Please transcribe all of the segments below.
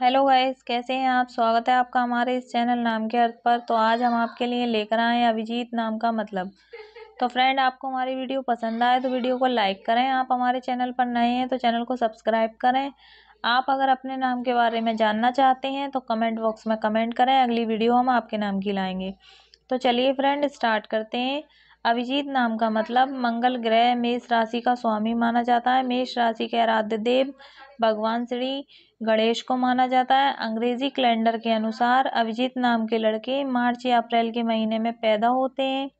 Hello guys, कैसे हैं आप? स्वागत है आपका हमारे इस चैनल नाम के अर्थ पर। तो आज हम आपके लिए लेकर आए हैं अभिजीत नाम का मतलब। तो फ्रेंड, आपको हमारी वीडियो पसंद आए तो वीडियो को लाइक करें। आप हमारे चैनल पर नए हैं तो चैनल को सब्सक्राइब करें। आप अगर अपने नाम के बारे में जानना चाहते हैं तो कमेंट बॉक्स में कमेंट करें। अगली वीडियो हम आपके नाम की लाएँगे। तो चलिए फ्रेंड, स्टार्ट करते हैं। अभिजीत नाम का मतलब मंगल ग्रह मेष राशि का स्वामी माना जाता है। मेष राशि के आराध्य देव भगवान श्री गणेश को माना जाता है। अंग्रेज़ी कैलेंडर के अनुसार अभिजीत नाम के लड़के मार्च या अप्रैल के महीने में पैदा होते हैं।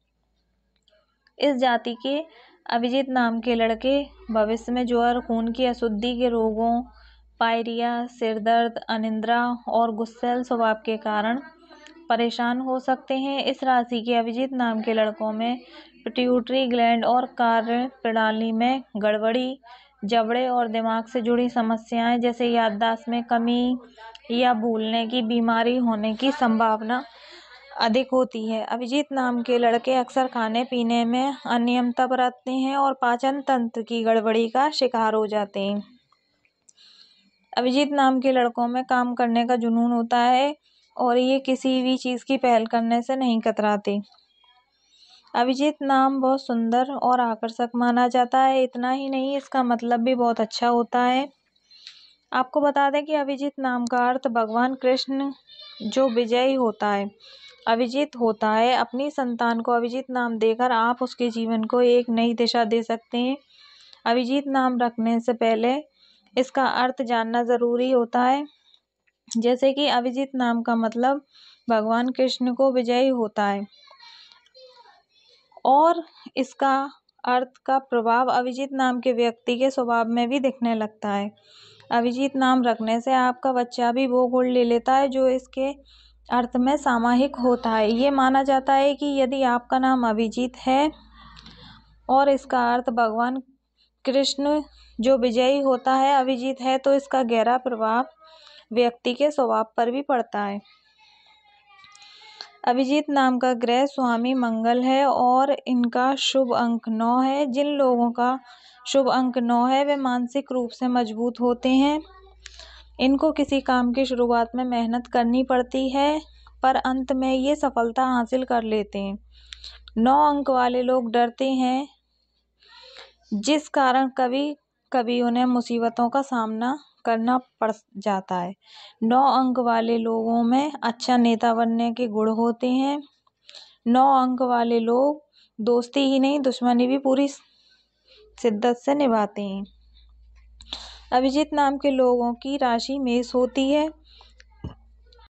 इस जाति के अभिजीत नाम के लड़के भविष्य में ज्वर खून की अशुद्धि के रोगों, पायरिया, सिरदर्द, अनिंद्रा और गुस्सेल स्वभाव के कारण परेशान हो सकते हैं। इस राशि के अभिजीत नाम के लड़कों में पिट्यूटरी ग्लैंड और कार्य प्रणाली में गड़बड़ी, जबड़े और दिमाग से जुड़ी समस्याएँ, जैसे याददाश्त में कमी या भूलने की बीमारी होने की संभावना अधिक होती है। अभिजीत नाम के लड़के अक्सर खाने पीने में अनियमता बरतते हैं और पाचन तंत्र की गड़बड़ी का शिकार हो जाते हैं। अभिजीत नाम के लड़कों में काम करने का जुनून होता है। और ये किसी भी चीज़ की पहल करने से नहीं कतराते। अभिजीत नाम बहुत सुंदर और आकर्षक माना जाता है। इतना ही नहीं, इसका मतलब भी बहुत अच्छा होता है। आपको बता दें कि अभिजीत नाम का अर्थ भगवान कृष्ण जो विजयी होता है। अभिजीत होता है। अपनी संतान को अभिजीत नाम देकर आप उसके जीवन को एक नई दिशा दे सकते हैं। अभिजीत नाम रखने से पहले इसका अर्थ जानना ज़रूरी होता है। जैसे कि अभिजीत नाम का मतलब भगवान कृष्ण को विजयी होता है। और इसका अर्थ का प्रभाव अभिजीत नाम के व्यक्ति के स्वभाव में भी दिखने लगता है। अभिजीत नाम रखने से आपका बच्चा भी वो गुण ले लेता है जो इसके अर्थ में सामाहिक होता है। ये माना जाता है कि यदि आपका नाम अभिजीत है और इसका अर्थ भगवान कृष्ण जो विजयी होता है, अभिजीत है तो इसका गहरा प्रभाव व्यक्ति के स्वभाव पर भी पड़ता है। अभिजीत नाम का ग्रह स्वामी मंगल है और इनका शुभ अंक नौ है। जिन लोगों का शुभ अंक नौ है, वे मानसिक रूप से मज़बूत होते हैं। इनको किसी काम की शुरुआत में मेहनत करनी पड़ती है, पर अंत में ये सफलता हासिल कर लेते हैं। नौ अंक वाले लोग डरते हैं, जिस कारण कभी कभी उन्हें मुसीबतों का सामना करना पड़ जाता है। नौ अंक वाले लोगों में अच्छा नेता बनने के गुण होते हैं। नौ अंक वाले लोग दोस्ती ही नहीं, दुश्मनी भी पूरी शिद्दत से निभाते हैं। अभिजीत नाम के लोगों की राशि मेष होती है।